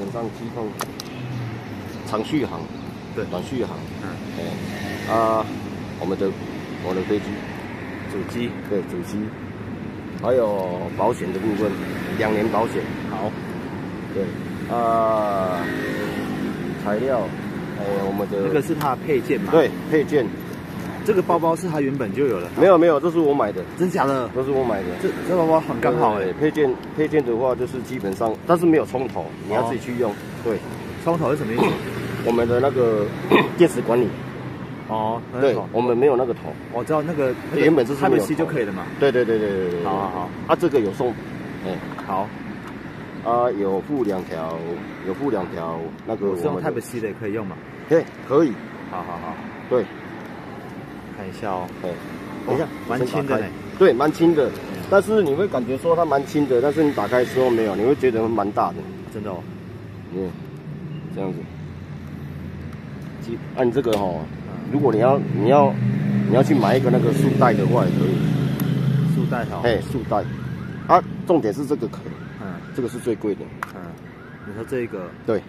本上机控长续航，对。短续航，嗯，哎，啊，我们的我的飞机，主机对主机，还有保险的部分，两年保险，好，对，啊，材料，哎，我们的这个是它的配件嘛？，对配件，这个包包是它原本就有的，没有没有，这是我买的，真假的？都是我买的。这这包包很刚好哎对，配件配件的话就是基本上，但是没有充头，你要自己去用。对，充头是什么意思？我们的那个 电池管理，哦，那对，我们没有那个头。我知道那个那个原本就是没 Type 有 C 就可以了嘛。对对对对对对。好好好。啊，这个有送，哎，好，啊有附两条，有附两条那个是用我们 Type 的，C 的也可以用嘛？对，可以，好好好，对，看一下哦。哎，等一下哦，蛮轻的呢。对，蛮轻的，但是你会感觉说它蛮轻的，但是你打开之后没有，你会觉得蛮大的，真的哦。嗯，这样子。基按这个哈、如果你要你要你要去买一个那个束带的话也可以，束带好。哎，束带，啊，重点是这个壳，嗯这个是最贵的，嗯，你说这个对。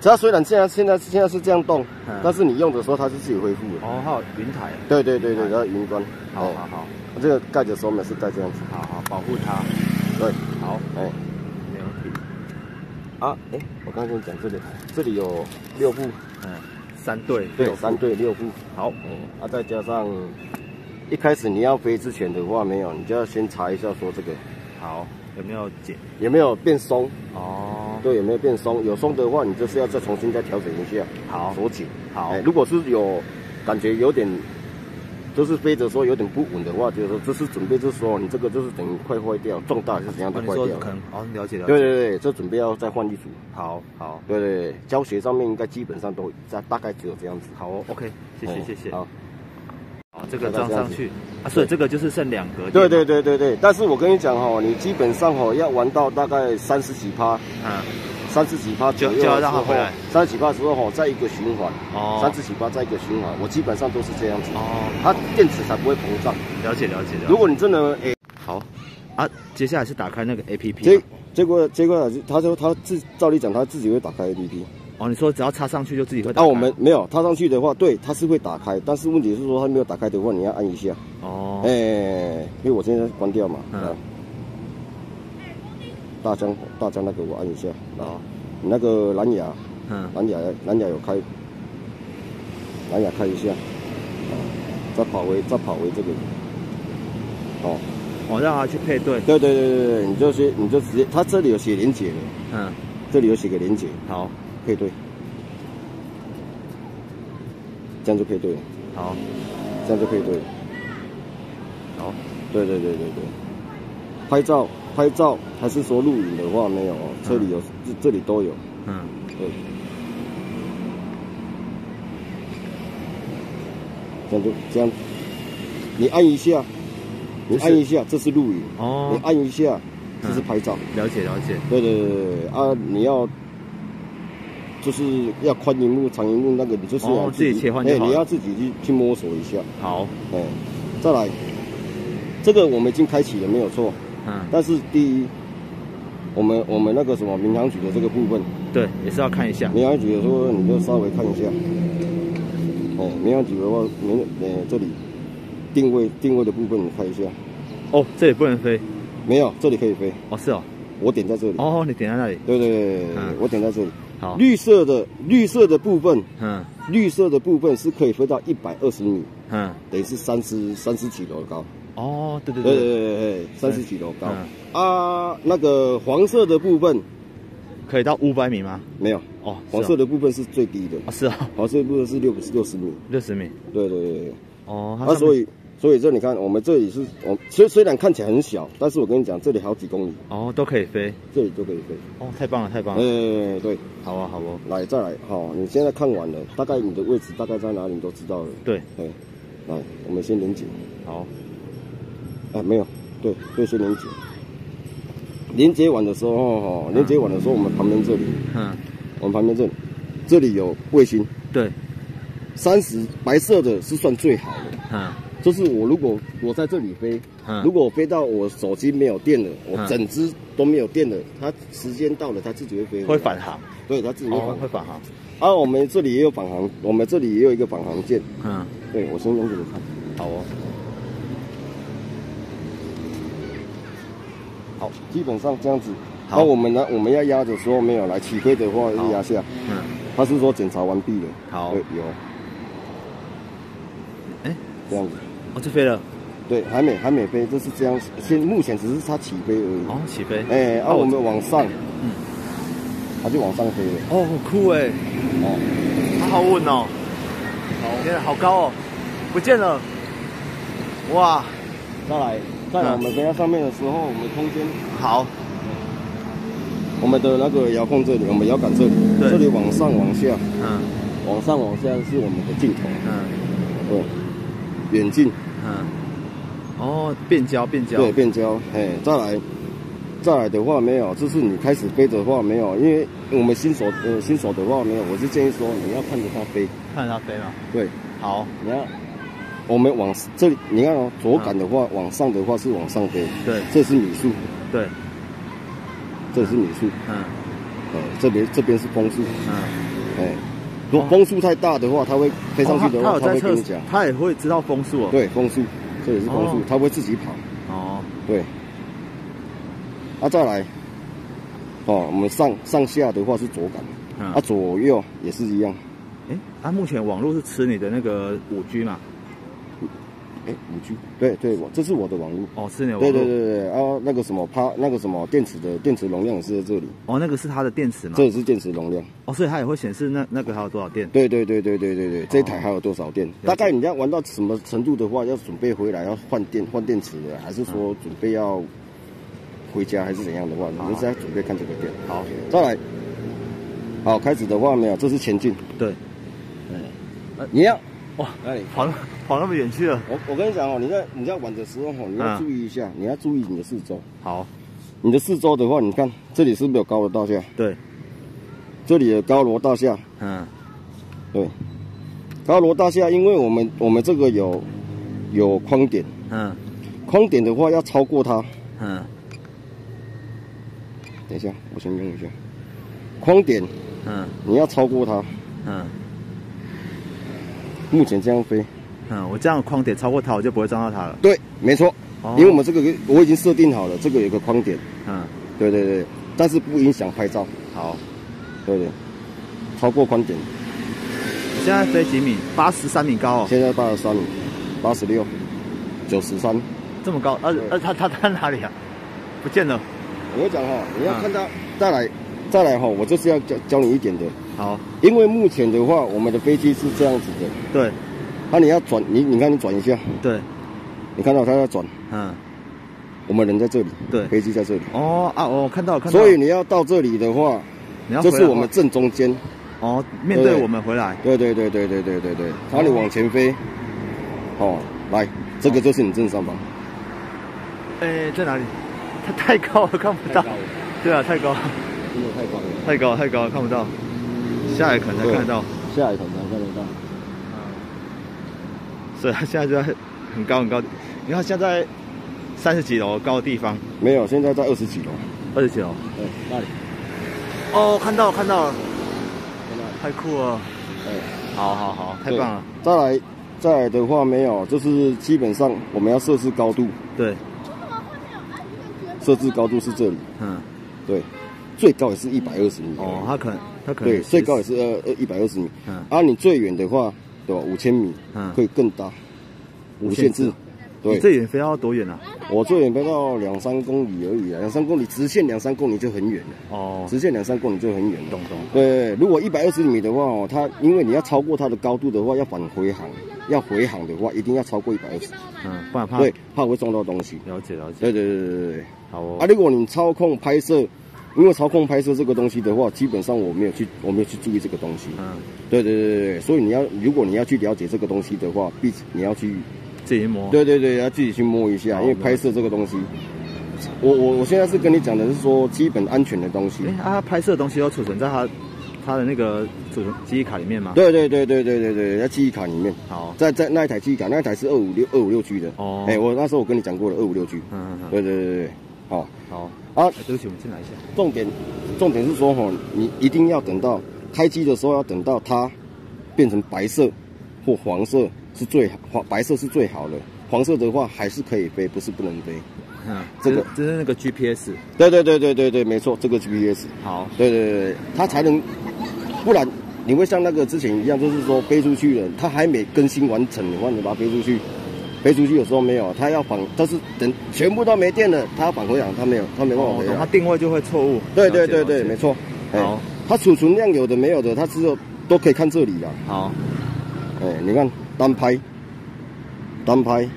它虽然现在现在现在是这样动，嗯但是你用的时候它是自己恢复的。哦，还有云台。对对对对，然后云端，哎好好好这个盖的时候呢是盖这样子，好好保护它。对，好，哎没问题。啊，哎，我刚刚跟你讲这里，这里有六部，嗯，三对。对，六三对六部，好。嗯，啊，再加上一开始你要飞之前的话没有，你就要先查一下说这个好，有没有紧？有没有变松，哦，对，有没有变松？有松的话，你就是要再重新再调整一下，好锁紧。好哎，如果是有感觉有点，就是飞的时候有点不稳的话，就是说这是准备，就是说你这个就是等于快坏掉，重大还是怎样哦，都坏掉可。能哦，了解了解。对对对，这准备要再换一组。好好对对对，教学上面应该基本上都大大概只有这样子。好哦，OK，谢谢哎谢谢。好，好，这个装上去。啊，所以这个就是剩两格。对对，对对对，但是我跟你讲哈，你基本上哈要玩到大概三十几趴，嗯，三十几趴左右就就要让它回来，三十几趴之后哈，再一个循环，哦。三十几趴再一个循环，我基本上都是这样子，哦，它电池才不会膨胀。了解了解了解。如果你真的诶，好。啊，接下来是打开那个 APP 结。结果结果他说他自照理讲他自己会打开 APP，哦，你说只要插上去就自己会打那、开。我们没有插上去的话，对，它是会打开，但是问题是说它没有打开的话，你要按一下，哦。哎、，因为我现在关掉嘛，嗯。啊。大疆大疆那个我按一下，啊，你那个蓝牙嗯，蓝牙蓝牙有开，蓝牙开一下，啊，再跑回再跑回这个，哦，我让它去配对。对对对对对，你就去你就直接，它这里有写连接的，嗯，这里有写个连接好，配对，这样就配对。了，好，这样就配对。了，好，对对对对对，拍照拍照还是说录影的话没有哦，这里有这这里都有，嗯，对，这样就这样，你按一下，你按一下，这是录影，哦。你，按一下，这是拍照。了解了解。对对对对对啊！你要就是要宽银幕、长银幕那个，你就是要哦自己切换你要自己去去摸索一下。好，哎，再来，这个我们已经开启了，没有错。嗯，但是第一，我们我们那个什么民航局的这个部分，对，也是要看一下。民航局的说你就稍微看一下。哦，民航局的话，民呃这里定位定位的部分你看一下，哦，这里不能飞。没有，这里可以飞，哦，是哦。我点在这里。哦，你点在那里。对对对对对嗯我点在这里。好。绿色的绿色的部分，嗯绿色的部分是可以飞到一百二十米，嗯。等于是三十三十几楼高。哦，对对对对对，对对，三十几楼高。嗯啊，那个黄色的部分可以到五百米吗？没有，哦，黄色的部分是最低的，啊，是啊，黄色的部分是六六十米。六十米。对对对对。哦，它啊，所以所以这你看，我们这里是我虽虽然看起来很小，但是我跟你讲，这里好几公里，哦都可以飞。这里都可以飞。哦，太棒了，太棒哎、了。对，好啊，好哦。来再来，好，你现在看完了，大概你的位置大概在哪里，你都知道了。对，对，来，我们先连接。好。啊，没有，对，对，先连接。连接完的时候，哈，连接完的时候，我们旁边这里，嗯，我们旁边这里，这里有卫星，对，三十白色的是算最好的，嗯，就是我如果我在这里飞，嗯如果我飞到我手机没有电了，我嗯整只都没有电了，它时间到了，它自己会飞回，会返航，对，它自己会返。会返航，啊，我们这里也有返航，我们这里也有一个返航键，嗯，对我先用给你看。好哦，好，基本上这样子。好那我们呢？我们要压的时候没有来起飞的话，好就压下。嗯，他是说检查完毕了。好对，有。哎这样子。哦，这飞了，对，还没还没飞，就是这样。现目前只是它起飞而已。哦，起飞，哎，啊，哦我们往上，嗯，它就往上飞了。哦，很酷哎，哦，它好稳哦，好，天啊，好高哦，不见了，哇，再来，再来，嗯。我们飞到上面的时候，我们空间，好，我们的那个遥控这里，我们遥感这里，这里往上往下，嗯。往上往下是我们的镜头，嗯。对，远近，嗯，哦，变焦变焦，对，变焦，嘿，再来，再来的话没有，就是你开始飞的话没有，因为我们新手呃新手的话没有，我是建议说你要看着它飞，看着它飞嘛，对，好，你要我们往这里，你看哦，左杆的话、往上的话是往上飞，对。这是米数，对，这是米数，嗯。呃，这边这边是风速，嗯，哎，如果风速太大的话，它会飞上去的话，它会跟你讲，，它也会知道风速哦，，对，风速，这也是风速哦，它会自己跑，哦，对，啊，再来，哦，我们上上下的话是左杆，嗯。啊，，左右也是一样，哎，啊，目前网络是吃你的那个五 G 嘛？哎，五 G，对对，我这是我的网络。哦，是你的对对对对，啊，那个什么，趴那个什么电池的电池容量也是在这里，哦，那个是它的电池吗这？也是电池容量。哦，所以它也会显示那那个还有多少电？对对对对对对对，这一台还有多少电？大概你要玩到什么程度的话，要准备回来要换电换电池的，还是说准备要回家还是怎样的话，你就是要准备看这个电。好，再来，好，开始的话没有，这是前进。对，你要哇，那里？跑那跑那么远去了，我我跟你讲哦，你在你在玩的时候哦，你要嗯。注意一下，你要注意你的四周。好，你的四周的话，你看这里是不是有高楼大厦？对，这里的高楼大厦，嗯，对，高楼大厦，因为我们我们这个有有框点，嗯。框点的话要超过它。嗯。等一下，我先用一下。框点嗯。你要超过它，嗯目前这样飞。嗯，我这样框点超过它，我就不会撞到它了。对，没错，哦因为我们这个我已经设定好了，这个有个框点。嗯，对对对，但是不影响拍照。好，对对，超过框点，现在飞几米？八十三米高哦，现在八十三米，八十六，九十三。这么高？呃呃，它它在哪里啊？不见了。我讲哈，你要嗯看到、再来再来哈，我就是要教教你一点的，好，因为目前的话，我们的飞机是这样子的，对。那、你要转，你你看你转一下，对，你看到它在转，嗯，我们人在这里，对。飞机在这里，哦啊，哦，看到了看到。了。所以你要到这里的话，你要这是我们正中间，哦，面对对我们回来。对。对对对对对对对，然后你往前飞，哦，来，这个就是你正上方，哎，在哪里？它 太高了，看不到。对啊，太高，真的太高了，太高，太高，看不到。下来可能才看得到。下一头才看得到，所以它现在就在很高很高，你看现在三十几楼高的地方，没有，现在在二十几楼，二十几楼。对，那里，哦，看到看到。了，太酷了。哎。好好好，太棒了。再来，再来的话没有，就是基本上我们要设置高度，对，设置高度是这里，嗯，对，最高也是一百二十米。哦，它可能它可能对，最高也是呃呃一百二十米。嗯啊，你最远的话，对吧？五千米，嗯会更大，无限制。你对，最远飞到多远啊？我最远飞到两三公里而已啊，两三公里直线两三公里就很远了，哦，直线两三公里就很远了。懂懂。对，如果一百二十米的话哦，它因为你要超过它的高度的话，要返回航，要回航的话，一定要超过一百二十，嗯，不然怕。对，怕会撞到东西。了解了解。对对对对对对。好哦啊，。如果你操控拍摄，因为操控拍摄这个东西的话，基本上我没有去，我没有去注意这个东西。嗯，对对对对对，所以你要，如果你要去了解这个东西的话，必你要去，自己摸。对对对，要自己去摸一下，因为拍摄这个东西，我我我现在是跟你讲的是说基本安全的东西哎，。啊，它拍摄的东西要储存在它它的那个储存记忆卡里面吗？对对对对对对对，在记忆卡里面。好，在在那一台记忆卡，那一台是二五六二五六 G 的。哦哎、我那时候我跟你讲过了，二五六 G。嗯嗯嗯，对对对对对，好、好，啊哎，对不起，我们进来一下。重点重点是说哈，你一定要等到开机的时候，要等到它变成白色或黄色是最好，黄白色是最好的，黄色的话还是可以飞，不是不能飞。嗯，这个这是那个 GPS。对对对对对对，没错，这个 GPS。好，对对对对，它才能，不然你会像那个之前一样，就是说飞出去了，它还没更新完成，的话，你把它飞出去，飞出去有时候没有，它要返，但是等全部都没电了，它要返回来，它没有，它没办法回来。定位就会错误。对对对对，没错。哎好，它储存量有的没有的，它只有都可以看这里啦。好，哎，你看单拍，单拍，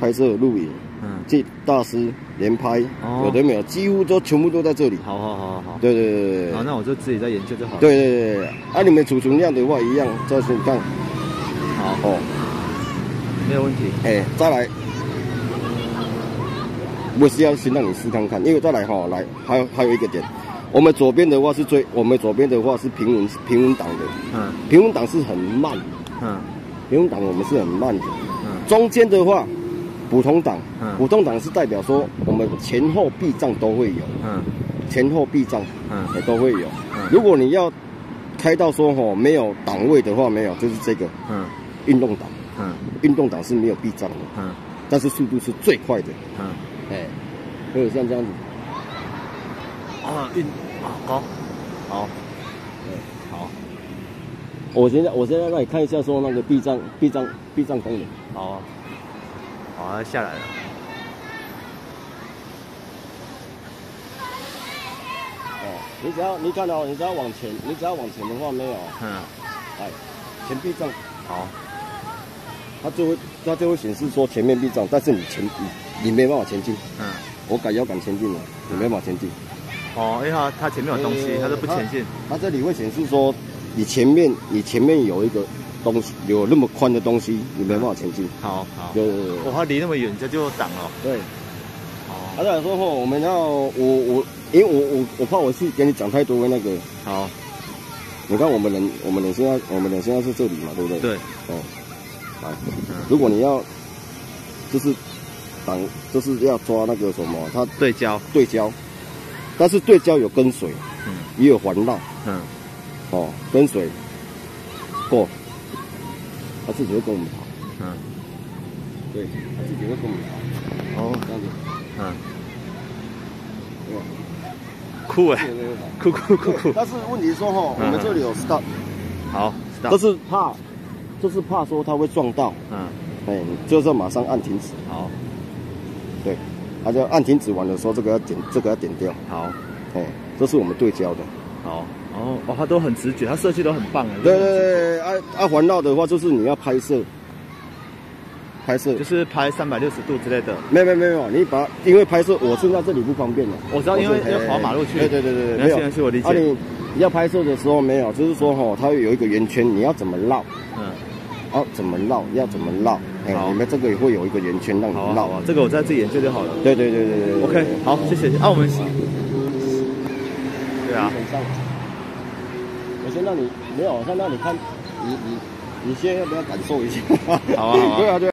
拍摄录影，嗯，这大师连拍，哦有的没有，几乎都全部都在这里。好好好好好。对对对好，。那我就自己在研究就好了。，对对对对，啊，你们储存量的话一样，这是你看好，哦，没有问题。哎，再来，我是要先让你试看看，因为再来哈、来还有还有一个点，我们左边的话是最，我们左边的话是平稳平稳档的，嗯。平稳档是很慢，嗯。平稳档我们是很慢的，嗯，中间的话普通档嗯，普通档是代表说我们前后避障都会有，嗯。前后避障嗯。也都会有。嗯，如果你要开到说哈、没有档位的话，没有，就是这个嗯。运动档。嗯。运动档是没有避障的，嗯。但是速度是最快的。嗯。哎，还有像这样子，啊，运啊好，好，好，我现在我现在让你看一下说那个避障避障避障功能。好啊，好，啊下来了。哦，你只要你看到、你只要往前，你只要往前的话没有，嗯，来前避障，好，它就会它就会显示说前面避障，但是你前你你没办法前进。嗯，我改腰杆前进了，你没办法前进。哦，因为它它前面有东西，它就不前进。它这里会显示说你前面你前面有一个东西有那么宽的东西，你没办法前进。好好，对对对对我它离那么远，这就挡了。对。好，啊，再来说后，我们要我我，因为我我我怕我去给你讲太多的那个，好，你看我们人我们人现在我们人现在是这里嘛，对不对？。对，哦，如果你要就是挡就是要抓那个什么，它对焦，对焦，但是对焦有跟随，嗯。也有环绕，嗯，哦，跟随。过，它自己会跟我们跑，嗯，对，它自己会跟我们跑，哦，这样子，嗯，对吧？酷哎。酷酷酷酷，但是问题是说哈，我们这里有 stop。好，都是怕，就是怕说它会撞到，嗯，哎，你就是马上按停止，好，对，它就按停止完的时候，这个要点，这个要点掉，好，哎，这是我们对焦的，好，哦，哦，它都很直觉，它设计都很棒哎。对对对对，按按环绕的话，就是你要拍摄，拍摄。就，是拍三百六十度之类的。没有没有没有，你把因为拍摄我现在这里不方便的，我知道，因为要跑马路去。对对对对对，没关系没关系我理解啊你你要拍摄的时候没有，就是说哈，它会有一个圆圈，你要怎么绕，嗯，要怎么绕，要怎么绕，哎好，你们这个也会有一个圆圈让你绕好啊啊，，这个我再自己研究就好了。对对对对对对 OK，好，谢谢。啊，我们对啊我先让你没有，我先让你看，你你你先要不要感受一下？好啊好啊对啊 对啊。